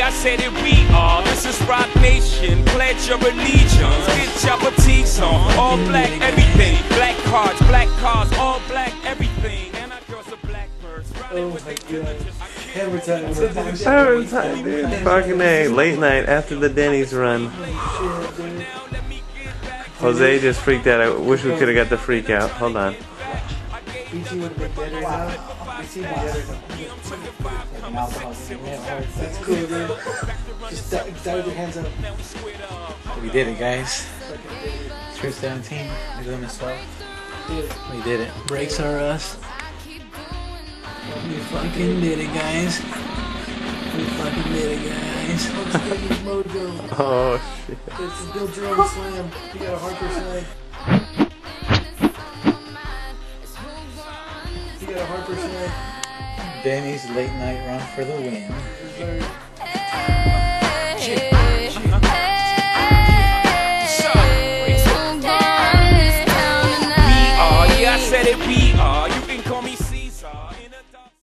I said it we are. This is Rock Nation. Pledge your allegiance. Get your boutiques on. All black everything. Black cards, black cars, all black everything. And our girls are blackbirds. Oh my god. Hammer time. Every time, dude. Fucking A. Late night after the Denny's run. Shit, dude. Jose just freaked out. I wish we could have got the freak out. Hold on. BT would have been dead right now. BT would be dead right now. That's cool, dude. Just dive, your hands up. We did it, guys. True 17. We doing this well. Dude, We did it. Brakes are us. We fucking did it, guys. We fucking did it, guys. Oh, shit. This is Bill Jerome Slam. You got a Harper Slam. You got a Harper Slam. Danny's late night run for the win. We are, yeah, I said it, we